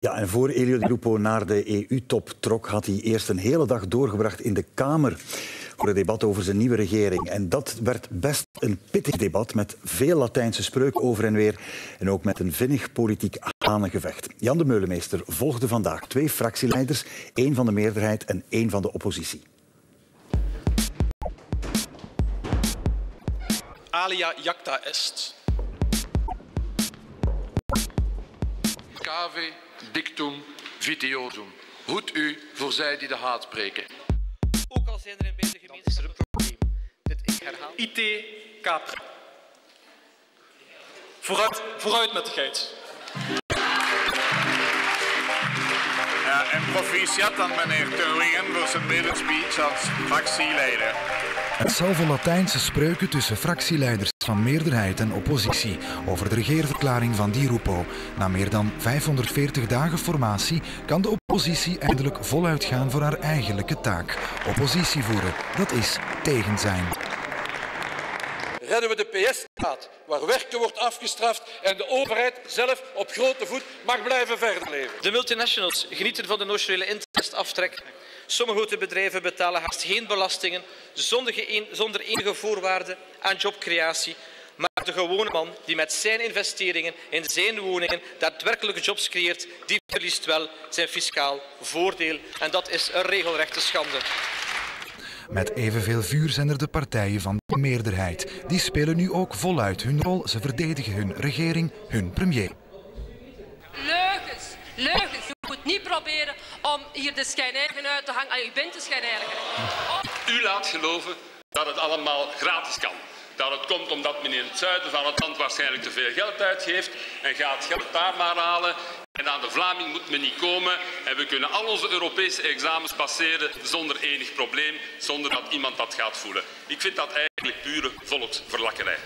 Ja, en voor Elio Di Rupo naar de EU-top trok, had hij eerst een hele dag doorgebracht in de Kamer voor het debat over zijn nieuwe regering. En dat werd best een pittig debat met veel Latijnse spreuken over en weer en ook met een vinnig politiek hanengevecht. Jan de Meulemeester volgde vandaag twee fractieleiders, één van de meerderheid en één van de oppositie. Alia jacta est. Cave dictum vitiosum. Hoed u voor zij die de haat spreken. Ook al zijn er in beide gemeentes een probleem. Dit ik herhaal. IT Capra. Vooruit, vooruit met de geit. En proficiat aan meneer Teulingen voor zijn middelspeech als fractieleider. Het zal van Latijnse spreuken tussen fractieleiders van meerderheid en oppositie over de regeerverklaring van Di Rupo. Na meer dan 540 dagen formatie kan de oppositie eindelijk voluit gaan voor haar eigenlijke taak. Oppositie voeren, dat is tegen zijn. Redden we de PS-staat, waar werken wordt afgestraft en de overheid zelf op grote voet mag blijven verder leven. De multinationals genieten van de notionele interestaftrek. Sommige grote bedrijven betalen haast geen belastingen zonder, geen, zonder enige voorwaarden aan jobcreatie. Maar de gewone man die met zijn investeringen in zijn woningen daadwerkelijke jobs creëert, die verliest wel zijn fiscaal voordeel. En dat is een regelrechte schande. Met evenveel vuur zijn er de partijen van de meerderheid. Die spelen nu ook voluit hun rol. Ze verdedigen hun regering, hun premier. Leugens, leugens. Je moet niet proberen om hier de schijnheilige uit te hangen. Ah, u bent de schijnheilige. U laat geloven dat het allemaal gratis kan. Dat het komt omdat men in het zuiden van het land waarschijnlijk te veel geld uitgeeft en gaat geld daar maar halen. En aan de Vlaming moet men niet komen en we kunnen al onze Europese examens passeren zonder enig probleem, zonder dat iemand dat gaat voelen. Ik vind dat eigenlijk pure volksverlakkerij.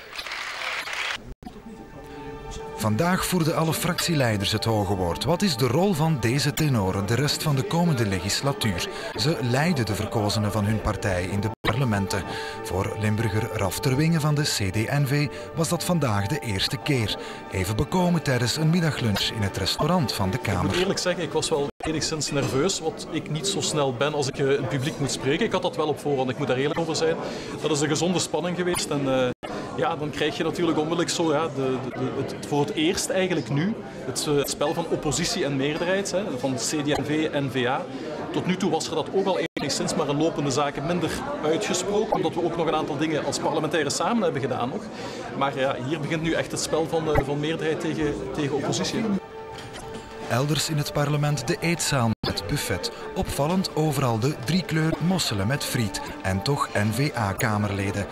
Vandaag voerden alle fractieleiders het hoge woord. Wat is de rol van deze tenoren de rest van de komende legislatuur? Ze leiden de verkozenen van hun partij in de parlementen. Voor Limburger Raf Terwingen van de CD&V was dat vandaag de eerste keer. Even bekomen tijdens een middaglunch in het restaurant van de Ik Kamer. moet eerlijk zeggen, ik was wel enigszins nerveus, wat ik niet zo snel ben als ik eh, in het publiek moet spreken. Ik had dat wel op voorhand, ik moet daar eerlijk over zijn. Dat is een gezonde spanning geweest en eh, ja, dan krijg je natuurlijk onmiddellijk zo, ja, de, de, het, voor het eerst eigenlijk nu, het, eh, het spel van oppositie en meerderheid, hè, van CD&V en VA. Tot nu toe was er dat ook al enigszins, maar in lopende zaken minder uitgesproken, omdat we ook nog een aantal dingen als parlementaire samen hebben gedaan nog. Maar ja, hier begint nu echt het spel van, eh, van meerderheid tegen, tegen oppositie. Elders in het parlement de eetzaal met buffet. Opvallend overal de driekleur mosselen met friet. En toch N-VA-kamerleden.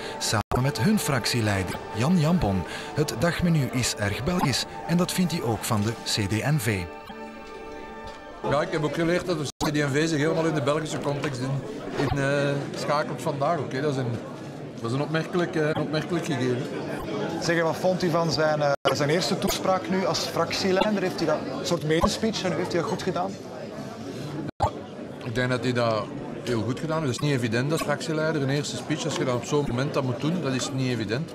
Met hun fractieleider Jan Jambon. Het dagmenu is erg Belgisch en dat vindt hij ook van de CD&V. Ja, ik heb ook geleerd dat de CD&V zich helemaal in de Belgische context in, in, eh, schakelt vandaag. Oké, dat is een, dat is een opmerkelijk, eh, een opmerkelijk gegeven. Zeg, wat vond u van zijn, eh, zijn eerste toespraak nu als fractieleider? Heeft hij dat een soort medespeech en heeft hij dat goed gedaan? Ik denk dat hij dat heel goed gedaan. Het is niet evident als fractieleider. Een eerste speech, als je dat op zo'n moment dat moet doen, dat is niet evident.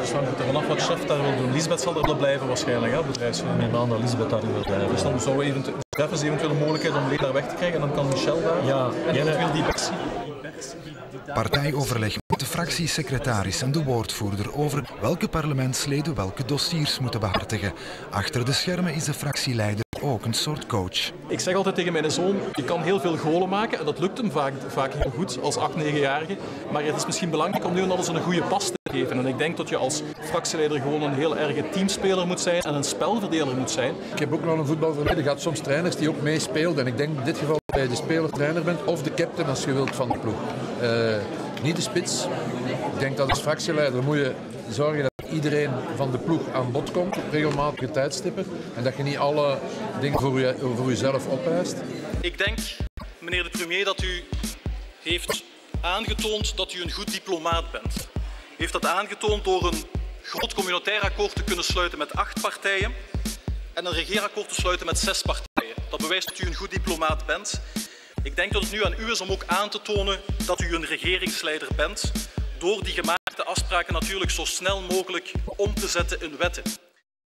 Dus dan hangt er vanaf wat chef daar wil doen. Lisbeth zal er willen blijven waarschijnlijk, hè, bedrijfsleven. neem aan dat Lisbeth daar wil blijven. Dus dan zou we eventueel, chef is eventueel een mogelijkheid om Lee daar weg te krijgen en dan kan Michel daar. Ja, en jij- eventueel die Bessie. Partijoverleg met de fractiesecretaris en de woordvoerder over welke parlementsleden welke dossiers moeten behartigen. Achter de schermen is de fractieleider ook een soort coach. Ik zeg altijd tegen mijn zoon, je kan heel veel golen maken en dat lukt hem vaak, vaak heel goed als 8, 9-jarige. Maar het is misschien belangrijk om nu en dan eens een goede pas te geven. En ik denk dat je als fractieleider gewoon een heel erge teamspeler moet zijn en een spelverdeler moet zijn. Ik heb ook nog een voetbalverleden. Gaat soms trainers die ook meespeelden. En ik denk in dit geval dat je de speler-trainer bent of de captain als je wilt van de ploeg. Eh, niet de spits. Ik denk dat als fractieleider moet je zorgen dat iedereen van de ploeg aan bod komt op regelmatige tijdstippen. En dat je niet alle dingen voor, je, voor jezelf opeist. Ik denk, meneer de premier, dat u heeft aangetoond dat u een goed diplomaat bent. U heeft dat aangetoond door een groot communautair akkoord te kunnen sluiten met acht partijen en een regeerakkoord te sluiten met zes partijen. Dat bewijst dat u een goed diplomaat bent. Ik denk dat het nu aan u is om ook aan te tonen dat u een regeringsleider bent, door die gemaakte afspraken natuurlijk zo snel mogelijk om te zetten in wetten.